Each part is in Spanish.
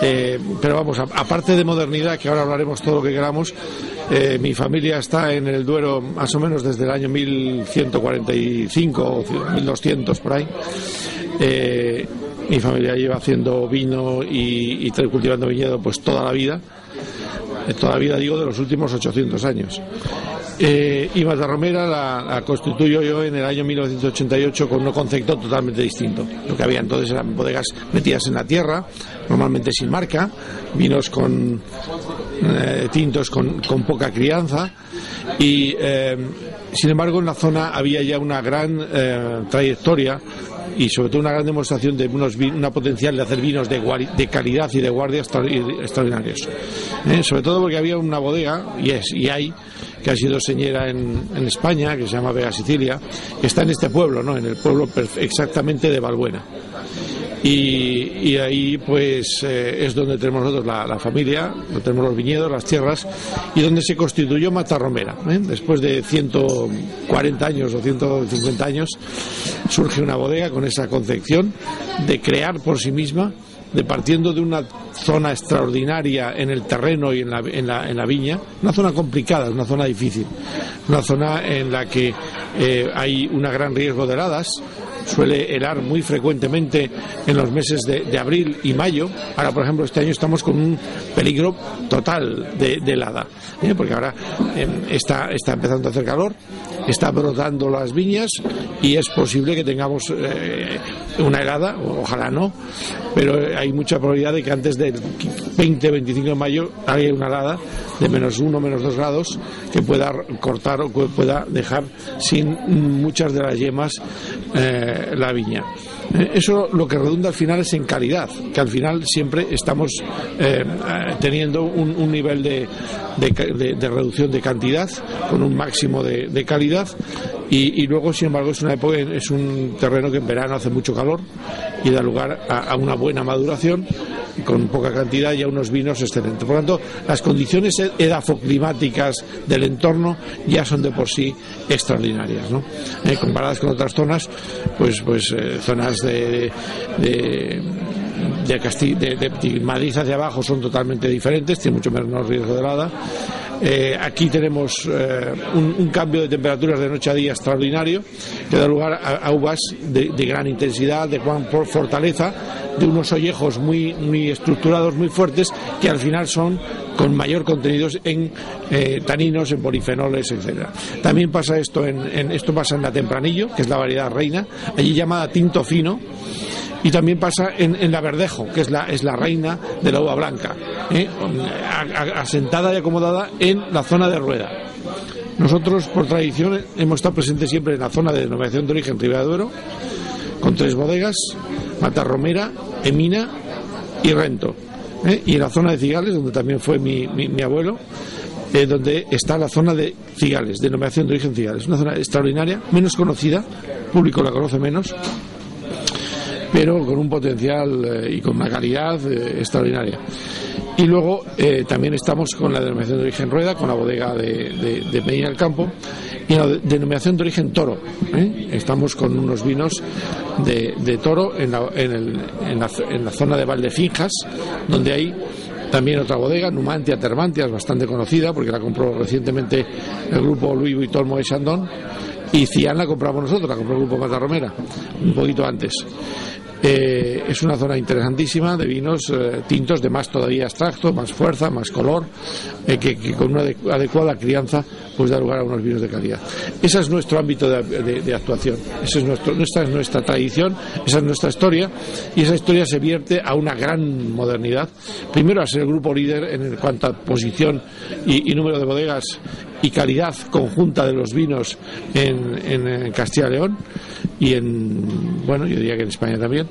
Eh, pero vamos, aparte de modernidad, que ahora hablaremos todo lo que queramos, eh, mi familia está en el Duero más o menos desde el año 1145 o 1200 por ahí. Eh, mi familia lleva haciendo vino y, y cultivando viñedo pues toda la vida. Toda la vida digo de los últimos 800 años. Eh, y Matarromera la, la, constituyo yo en el año 1988 con un concepto totalmente distinto. Lo que había entonces eran bodegas metidas en la tierra, normalmente sin marca, vinos con eh, tintos con, poca crianza y eh, sin embargo en la zona había ya una gran eh, trayectoria y sobre todo una gran demostración de unos una potencial de hacer vinos de, de calidad y de guardia extraordinarios. ¿eh? Sobre todo porque había una bodega, y es, y hay, que ha sido señera en, en, España, que se llama Vega Sicilia, que está en este pueblo, ¿no? en el pueblo exactamente de Valbuena. Y, ahí pues eh, es donde tenemos nosotros la, familia, donde tenemos los viñedos, las tierras y donde se constituyó Matarromera. ¿eh? Después de 140 años o 150 años surge una bodega con esa concepción de crear por sí misma de partiendo de una zona extraordinaria en el terreno y en la, en la, en la viña, una zona complicada, una zona difícil, una zona en la que eh, hay un gran riesgo de heladas, suele helar muy frecuentemente en los meses de, de, abril y mayo. Ahora, por ejemplo, este año estamos con un peligro total de, helada, ¿eh? porque ahora eh, está, está empezando a hacer calor, está brotando las viñas y es posible que tengamos eh, una helada, ojalá no, pero hay mucha probabilidad de que antes del 20-25 de mayo haya una helada de menos 1, menos 2 grados que pueda cortar o que pueda dejar sin muchas de las yemas eh, la viña. Eh, eso lo que redunda al final es en calidad, que al final siempre estamos eh, teniendo un, nivel de, de, reducción de cantidad con un máximo de, calidad y, luego, sin embargo, es una época, es un terreno que en verano hace mucho calor y da lugar a una buena maduración con poca cantidad y a unos vinos excelentes. Por lo tanto, las condiciones edafoclimáticas del entorno ya son de por sí extraordinarias, ¿no? Eh, comparadas con otras zonas, pues, pues eh, zonas de, de de, de, de, Madrid hacia abajo son totalmente diferentes, tiene mucho menos riesgo de helada. Eh, aquí tenemos eh, un, cambio de temperaturas de noche a día extraordinario que da lugar a, uvas de, gran intensidad, de gran fortaleza, de unos ollejos muy, muy estructurados, muy fuertes, que al final son con mayor contenidos en eh, taninos, en polifenoles, etcétera. También pasa esto en, esto pasa en la tempranillo, que es la variedad reina, allí llamada tinto fino y también pasa en, en, la verdejo, que es la, es la reina de la uva blanca, ¿eh? asentada y acomodada en la zona de rueda. Nosotros, por tradición, hemos estado presentes siempre en la zona de denominación de origen Ribera Duero, con tres bodegas, Matarromera, Emina y Rento. ¿eh? Y en la zona de Cigales, donde también fue mi, mi, abuelo, eh, donde está la zona de Cigales, denominación de origen Cigales. Una zona extraordinaria, menos conocida, público la conoce menos, pero con un potencial eh, y con una calidad eh, extraordinaria. Y luego eh, también estamos con la denominación de origen rueda, con la bodega de, de, de Medina del Campo, y la denominación de origen toro. Estamos con unos vinos de, de toro en la, en, el, en la zona de Valdefinjas, donde hay también otra bodega, Numantia Termantia, es bastante conocida porque la compró recientemente el grupo Louis Vuitton Moët Chandon y Cian la compramos nosotros, la compró el grupo Matarromera, un poquito antes. Eh, es una zona interesantísima de vinos eh, tintos de más todavía extracto, más fuerza, más color, eh, que, con una adecuada crianza pues da lugar a unos vinos de calidad. Ese es nuestro ámbito de, actuación, esa es, nuestro, es nuestra tradición, esa es nuestra historia y esa historia se vierte a una gran modernidad. Primero a ser el grupo líder en cuanto a posición y, número de bodegas y calidad conjunta de los vinos en, en, en Castilla y León y en, bueno, yo diría que en España también.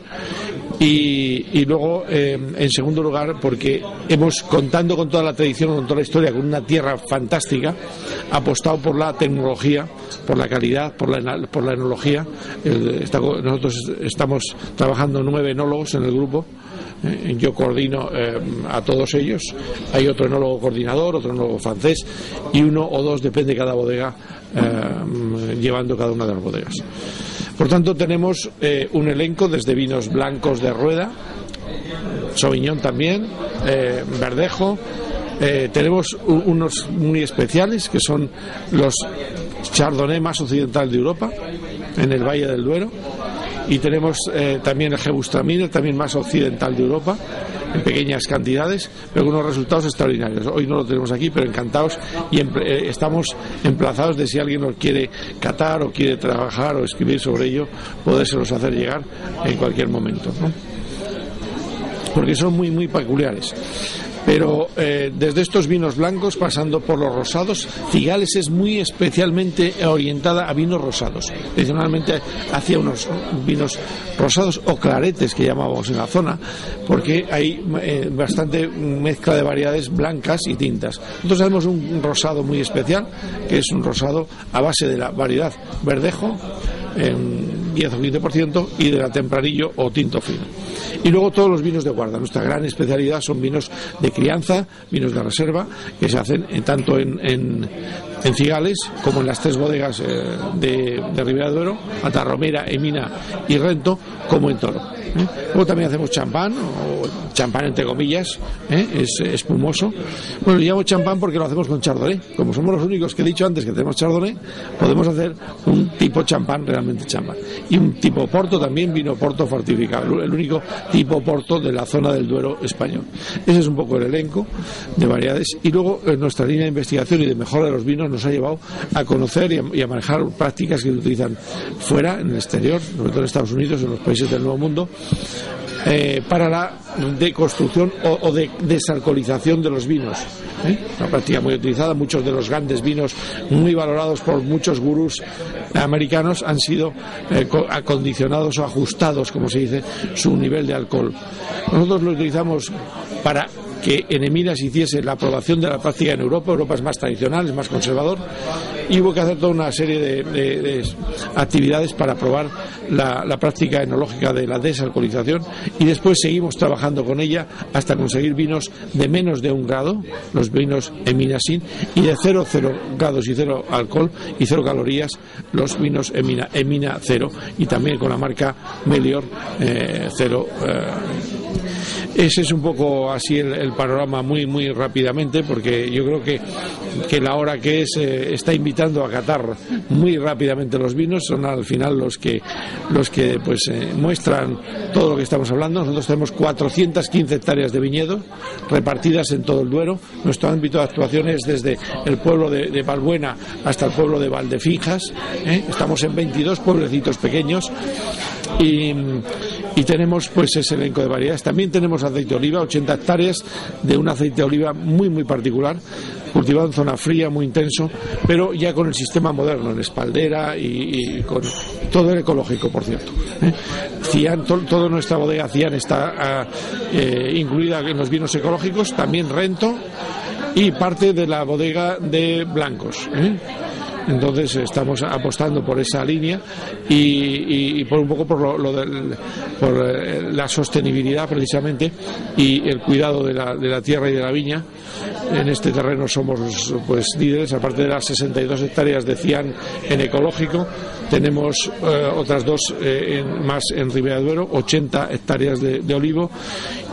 Y, y luego, eh, en segundo lugar, porque hemos, contando con toda la tradición, con toda la historia, con una tierra fantástica, apostado por la tecnología, por la calidad, por la, por la enología. Nosotros estamos trabajando nueve enólogos en el grupo. Eh, yo coordino eh, a todos ellos. Hay otro enólogo coordinador, otro enólogo francés y uno o dos, depende de cada bodega, eh, llevando cada una de las bodegas. Por tanto, tenemos eh, un elenco desde vinos blancos de rueda, Sauvignon también, eh, Verdejo. Eh, tenemos unos muy especiales que son los Chardonnay más occidental de Europa, en el Valle del Duero. Y tenemos también el Gewürztraminer, también más occidental de Europa, pequeñas cantidades, pero con unos resultados extraordinarios. Hoy no lo tenemos aquí, pero encantados y eh, estamos emplazados de si alguien nos quiere catar o quiere trabajar o escribir sobre ello, podérselos hacer llegar en cualquier momento. Porque son muy, muy peculiares pero eh, desde estos vinos blancos pasando por los rosados, Cigales es muy especialmente orientada a vinos rosados, tradicionalmente hacia unos vinos rosados o claretes que llamamos en la zona, porque hay eh, bastante mezcla de variedades blancas y tintas. Nosotros tenemos un rosado muy especial, que es un rosado a base de la variedad verdejo, 10 o 15% y de la tempranillo o tinto fino. Y luego todos los vinos de guarda. Nuestra gran especialidad son vinos de crianza, vinos de reserva, que se hacen tanto en, en, Cigales como en las tres bodegas eh, de, de Ribera Duero, Atarromera, Emina y Rento, como en Toro. ¿eh? Luego también hacemos champán, o champán entre comillas, ¿eh? es espumoso. Bueno, llamo champán porque lo hacemos con chardonnay. Como somos los únicos que he dicho antes que tenemos chardonnay, podemos hacer un tipo champán realmente champán. Y un tipo porto también, vino porto fortificado, el único tipo porto de la zona del Duero español. Ese es un poco el elenco de variedades. Y luego eh, nuestra línea de investigación y de mejora de los vinos nos ha llevado a conocer y a, manejar prácticas que se utilizan fuera, en el exterior, sobre todo en Estados Unidos, en los países del Nuevo Mundo, eh, para la deconstrucción o, de desalcoholización de los vinos. ¿eh? Una práctica muy utilizada. Muchos de los grandes vinos, muy valorados por muchos gurús americanos, han sido eh, acondicionados o ajustados, como se dice, su nivel de alcohol. Nosotros lo utilizamos para que en Emilia se hiciese la aprobación de la práctica en Europa. Europa es más tradicional, es más conservador, y hubo que hacer toda una serie de, actividades para aprobar la, práctica enológica de la desalcoholización y después seguimos trabajando con ella hasta conseguir vinos de menos de un grado, los vinos Eminasin, y de cero, cero grados y cero alcohol y cero calorías, los vinos Emina, Emina cero, y también con la marca Melior eh, cero. Eh, ese es un poco así el, panorama muy muy rápidamente porque yo creo que, que la hora que es eh, está invitando a catar muy rápidamente los vinos. Son al final los que los que pues eh, muestran todo lo que estamos hablando. Nosotros tenemos 415 hectáreas de viñedo repartidas en todo el Duero. Nuestro ámbito de actuación es desde el pueblo de, de Valbuena hasta el pueblo de Valdefijas ¿eh? estamos en 22 pueblecitos pequeños y, y tenemos pues ese elenco de variedades. También tenemos aceite de oliva, 80 hectáreas de un aceite de oliva muy, muy particular, cultivado en zona fría, muy intenso, pero ya con el sistema moderno, en espaldera y, con todo el ecológico, por cierto. ¿eh? Cian, toda nuestra bodega Cian está ah, eh, incluida en los vinos ecológicos, también Rento y parte de la bodega de blancos. ¿eh? Entonces estamos apostando por esa línea y, por un poco por, lo, por eh, la sostenibilidad precisamente y el cuidado de la, de la tierra y de la viña. En este terreno somos pues líderes, aparte de las 62 hectáreas de cian en ecológico, tenemos eh, otras dos eh, más en Ribera Duero, 80 hectáreas de, olivo.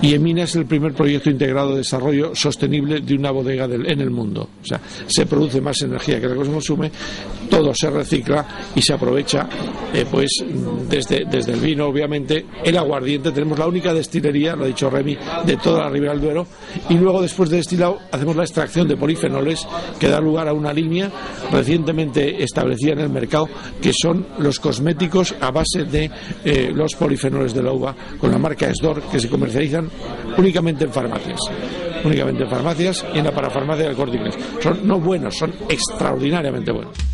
Y Emina es el primer proyecto integrado de desarrollo sostenible de una bodega en el mundo. O sea, se produce más energía que la que se consume todo se recicla y se aprovecha eh, pues desde, desde el vino obviamente. El aguardiente tenemos la única destilería lo ha dicho Remy de toda la Ribera del Duero. Y luego después de destilado hacemos la extracción de polifenoles que da lugar a una línea recientemente establecida en el mercado que son los cosméticos a base de eh, los polifenoles de la uva con la marca Esdor que se comercializan únicamente en farmacias. Únicamente en farmacias y en la parafarmacia del corte inglés. Son no buenos son extraordinariamente buenos